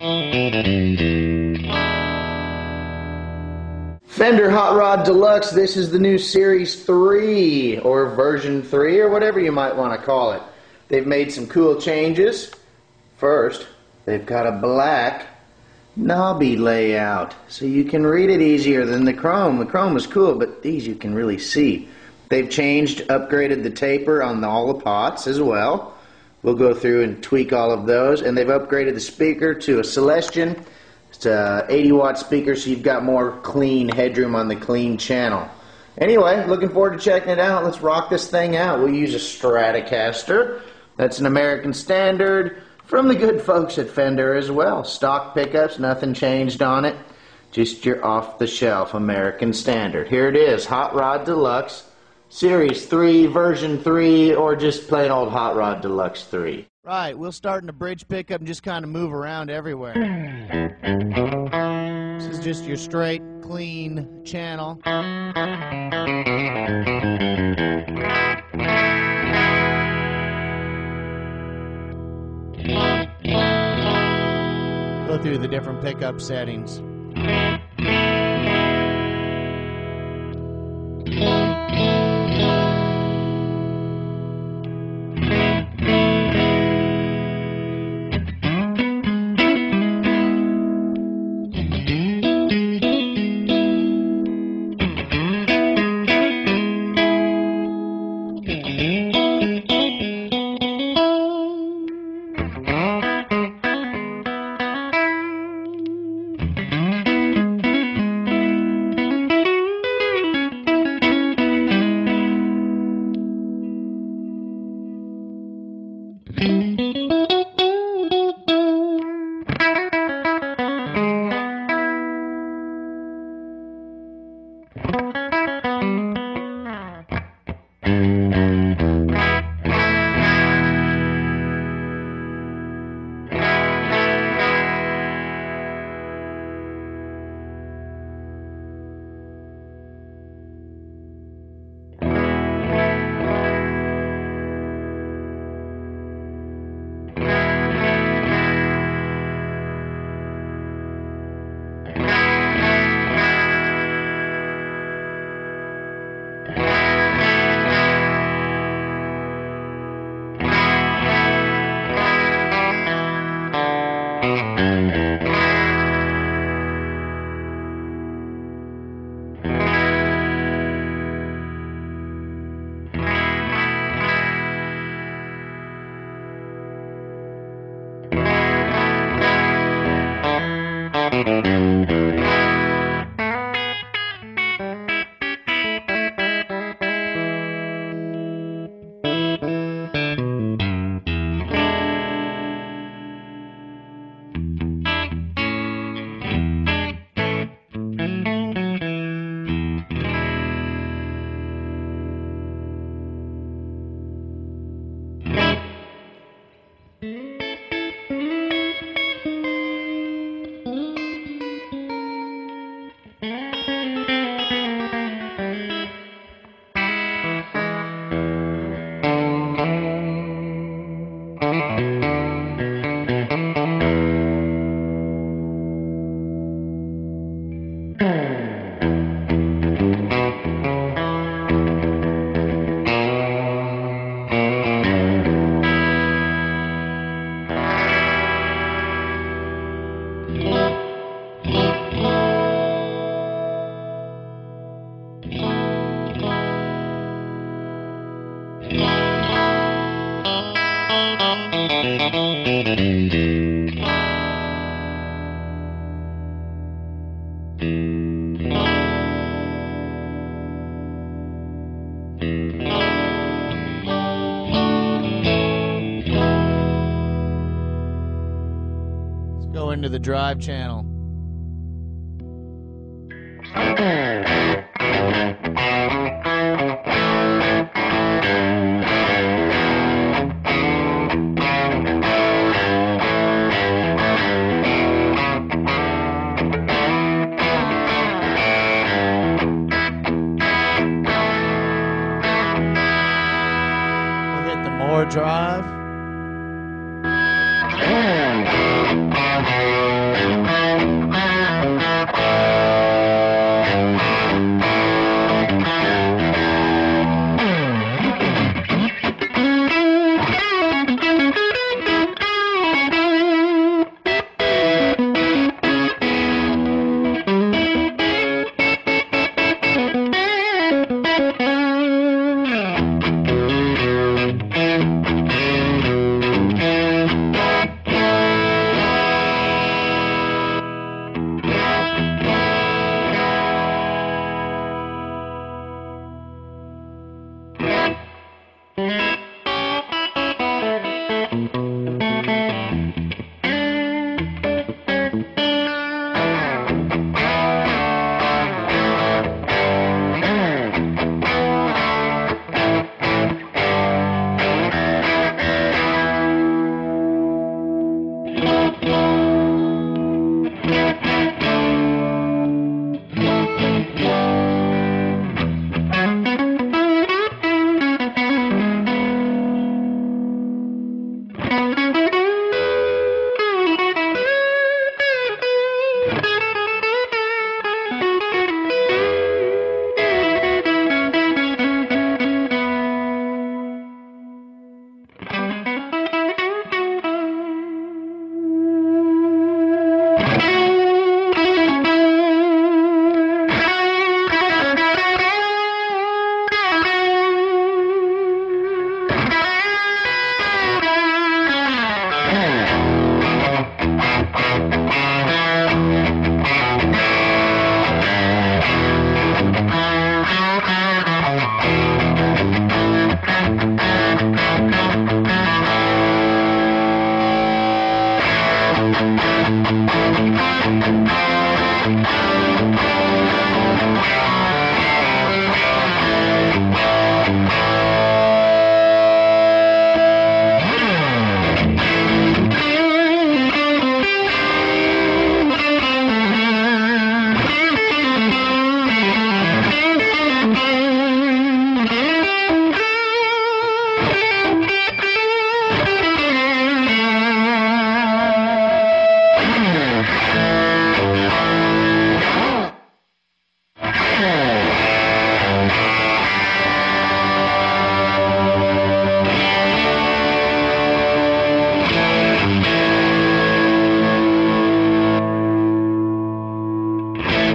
Fender Hot Rod Deluxe, this is the new Series 3, or version 3, or whatever you might want to call it. They've made some cool changes. First, they've got a black knobby layout, so you can read it easier than the Chrome. The Chrome is cool, but these you can really see. They've changed, upgraded the taper on all the pots as well. We'll go through and tweak all of those. And they've upgraded the speaker to a Celestion. It's a 80 watt speaker, so you've got more clean headroom on the clean channel. Anyway, looking forward to checking it out. Let's rock this thing out. We'll use a Stratocaster. That's an American standard from the good folks at Fender as well. Stock pickups, nothing changed on it. Just your off the shelf American standard. Here it is Hot Rod Deluxe Series 3, version 3, or just plain old Hot Rod Deluxe 3. Right, we'll start in the bridge pickup and just kind of move around everywhere. This is just your straight, clean channel. Go through the different pickup settings. Into the drive channel.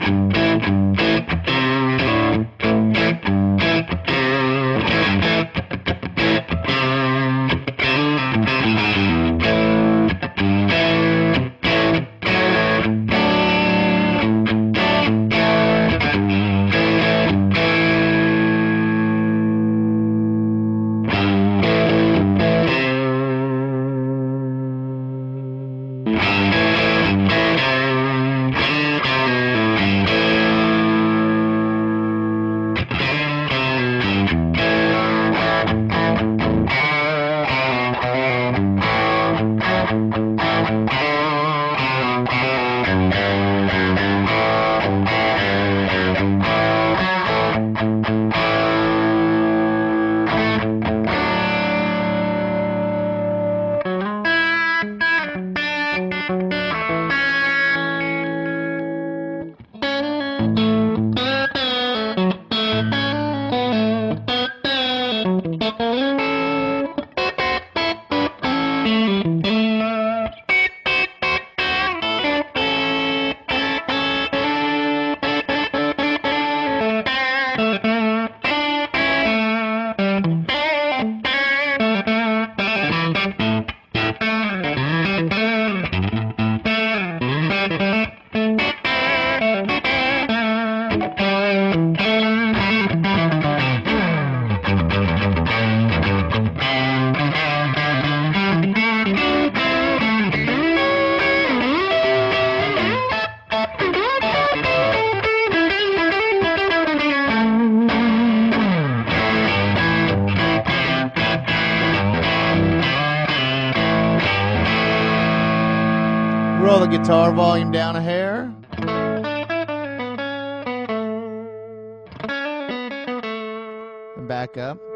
Thank you. Roll the guitar volume down a hair. And back up.